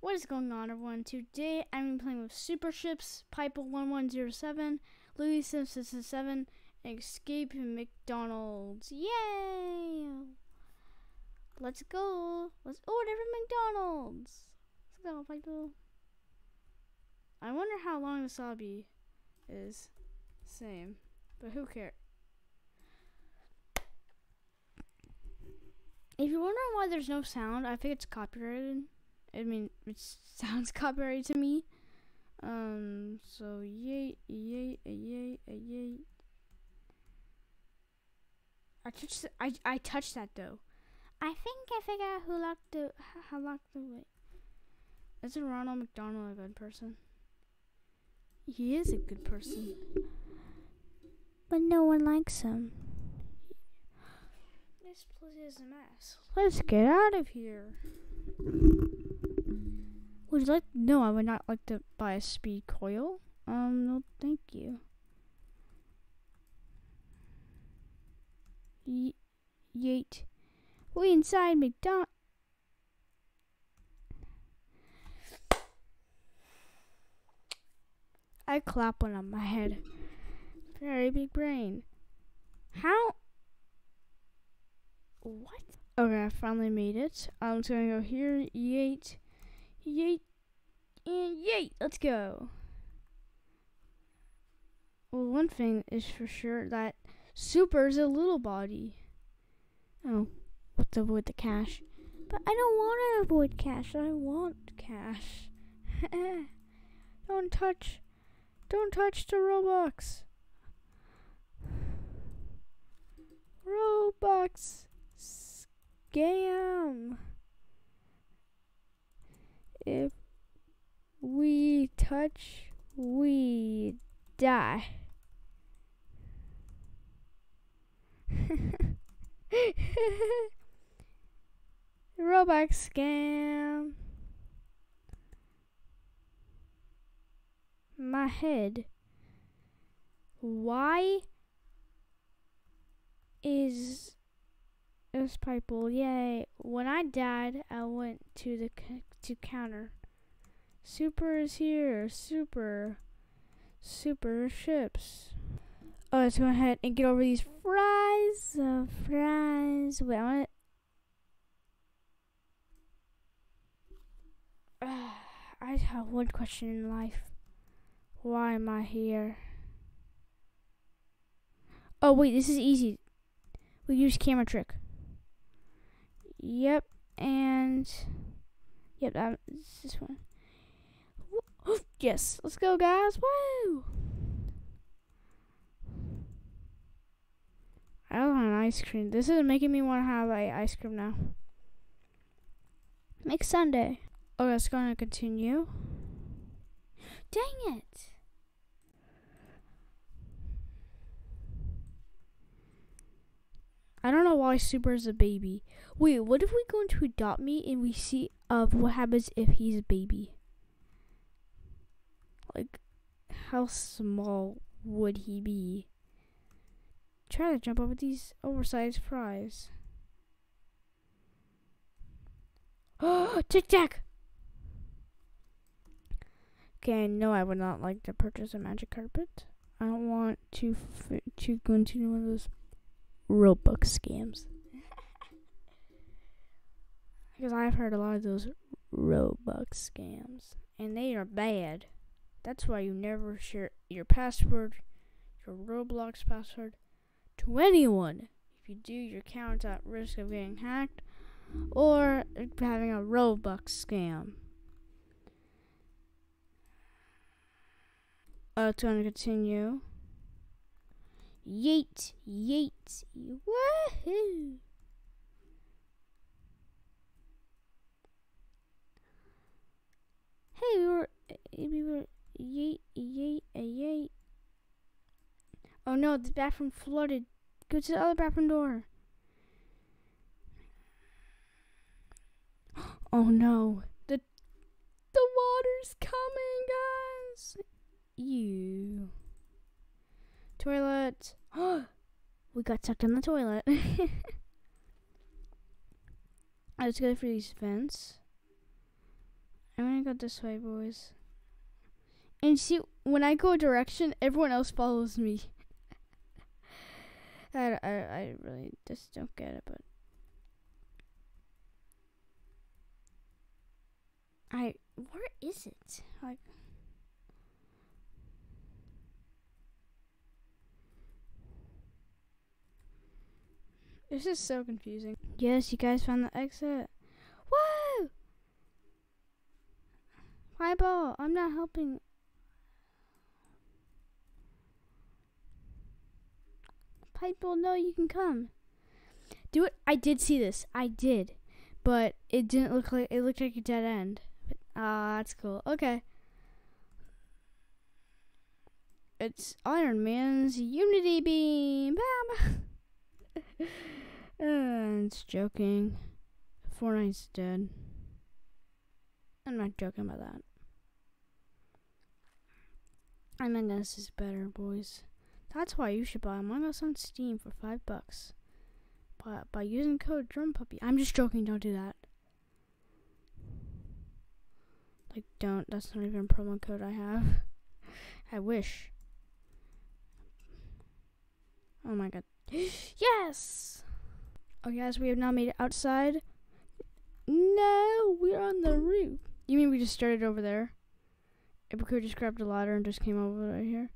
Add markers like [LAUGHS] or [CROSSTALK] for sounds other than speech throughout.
What is going on, everyone? Today I'm playing with Super Ships, Piper1107, Louis Simpson 7, and Escape McDonald's. Yay! Let's go. Let's order from McDonald's. Let's go, Piper. I wonder how long this lobby is. Same. But who cares? If you're wondering why there's no sound, I think it's copyrighted. I mean, it [LAUGHS] sounds copyrighted to me. Um, so yay, yay, yay, yay. I touched. I I touched that though. I think I figured out who locked the how locked the way. Isn't Ronald McDonald a good person? He is a good person, but no one likes him. This place is a mess. Let's get out of here. Would like? No, I would not like to buy a speed coil. Um, no, thank you. Ye- yeet. We inside McDonald. I clap one on my head. Very big brain. How? What? Okay, I finally made it. I'm just gonna go here. Yeet. Yeet. Mm, and yeet. Let's go. Well, one thing is for sure that Super is a little body. Oh, let's avoid the cash. But I don't want to avoid cash. I want cash. [LAUGHS] don't touch. Don't touch the Robux. Robux scam. If we touch, we die. [LAUGHS] Robux scam. My head. Why is this pipe Yay. When I died, I went to the to counter. Super is here. Super. Super ships. Oh, let's go ahead and get over these fries. Uh, fries. Wait, I want [SIGHS] I have one question in life. Why am I here? Oh, wait, this is easy. We use camera trick. Yep, and yep, that this one. Yes, let's go, guys! Woo! I want an ice cream. This is making me want to have ice cream now. Make sundae. Oh, that's gonna continue. Dang it! I don't know why Super is a baby. Wait, what if we go into Adopt Me and we see of uh, what happens if he's a baby? Like, how small would he be? Try to jump over these oversized fries. Oh, [GASPS] Tic Tac! Okay, no, I would not like to purchase a magic carpet. I don't want to to go into one of those Robux scams. [LAUGHS] because I've heard a lot of those Robux scams, and they are bad. That's why you never share your password, your Roblox password, to anyone. If you do, your account's at risk of getting hacked or having a Robux scam. Uh, it's going to continue. Yeet, yeet, woohoo! Hey, we were, we were, yeet, yeet, yeet. Oh no, the bathroom flooded. Go to the other bathroom door. [GASPS] Oh no, the the water's coming, guys. You toilet. [GASPS] we got sucked in the toilet. Let's go for these vents. I'm gonna go this way, boys. And see, when I go a direction, everyone else follows me. [LAUGHS] I, I, I really just don't get it, but. I. Where is it? Like. This is so confusing. Yes, you guys found the exit. Whoa! Fireball, I'm not helping. Piper, no, you can come. Do it. I did see this. I did, but it didn't look like it looked like a dead end. Ah, that's cool. Okay. It's Iron Man's Unity Beam. Bam. [LAUGHS] uh, it's joking. Fortnite's dead. I'm not joking about that. Among Us is better, boys. That's why you should buy Among Us on Steam for five bucks. By, by using code DRONEPUPPY. I'm just joking, don't do that. Like, don't. That's not even a promo code I have. [LAUGHS] I wish. Oh my god. [GASPS] yes! Oh, okay, guys, we have now made it outside. No, we're on the roof. You mean we just started over there? If we could just grabbed a ladder and just came over right here.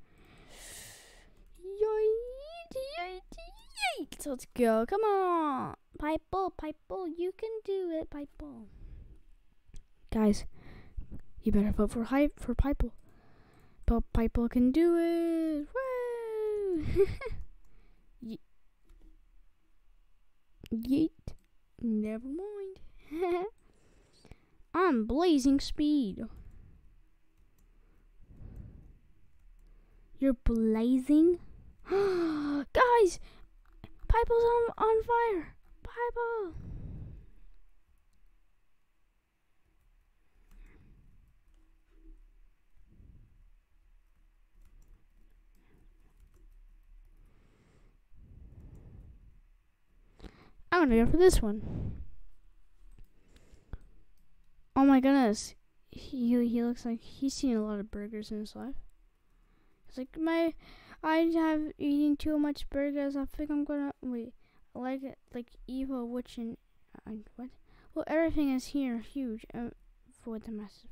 Let's go. Come on. Piper, Piper, you can do it, Piper. Guys, you better vote for hype for Piper. But Piper can do it. Woo! [LAUGHS] Ye- Yeet. Never mind. [LAUGHS] I'm blazing speed. You're blazing? [GASPS] Guys, Piper's on, on fire. Piper. I'm gonna go for this one. Oh my goodness. He, he looks like he's seen a lot of burgers in his life. It's like my I have eating too much burgers. I think I'm gonna wait. Like it, like evil witch and uh, what? Well, everything is here huge uh, for the massive.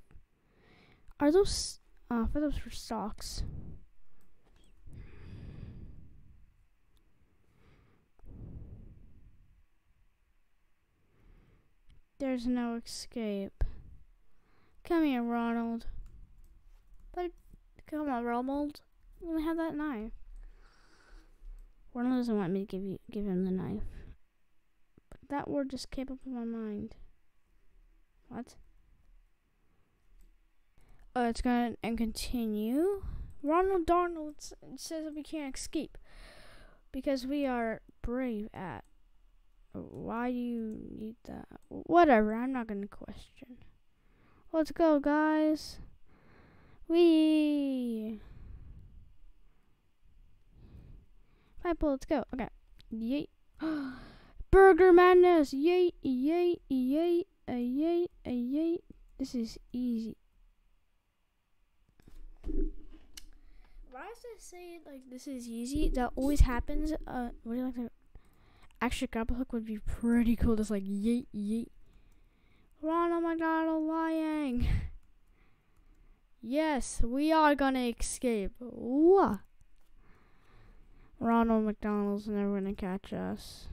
Are those? Uh, for those for socks. There's no escape. Come here, Ronald. But come on, Ronald. You have that knife. Ronald doesn't want me to give you give him the knife. But that word just came up in my mind. What? Oh, it's gonna and continue. Ronald Darnold says that we can't escape because we are brave at. Why do you need that? Whatever. I'm not gonna question. Let's go, guys. We. Piper, let's go. Okay. Yay. [GASPS] Burger madness. Yay, yay, yay, a yay, a yay. This is easy. Why does I say like this is easy? That always happens. Uh, what do you like to? Actually, grapple hook would be pretty cool. Just like yay, yay. Ronald McDonald lying. yes, we are gonna escape. What? Ronald McDonald's never gonna catch us.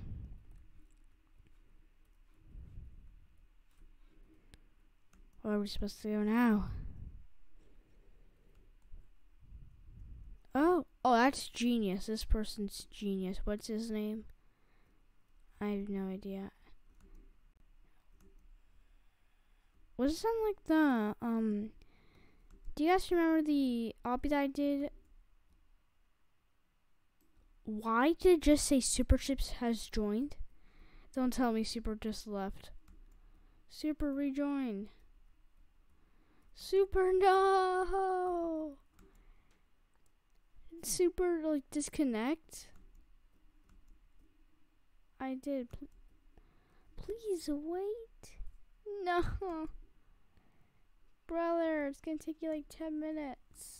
Where are we supposed to go now? Oh, oh, that's genius. This person's genius. What's his name? I have no idea. Was it something like the um? Do you guys remember the obby that I did why did it just say Super Chips has joined? Don't tell me Super just left. Super rejoin. Super no. Super like disconnect. I did. Please wait. No. brother. It's gonna take you like 10 minutes.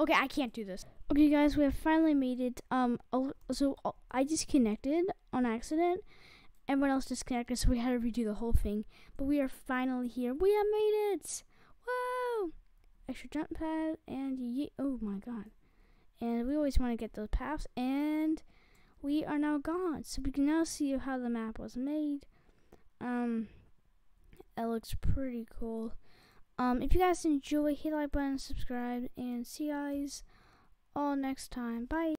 Okay, I can't do this. Okay, guys, we have finally made it. Um, oh, so oh, I disconnected on accident. Everyone else disconnected, so we had to redo the whole thing. But we are finally here. We have made it! Whoa! Extra jump pad and ye- oh my god. And we always want to get those paths, and we are now gone. So we can now see how the map was made. Um, it looks pretty cool. Um, if you guys enjoy, hit the like button, subscribe, and see you guys all next time. Bye.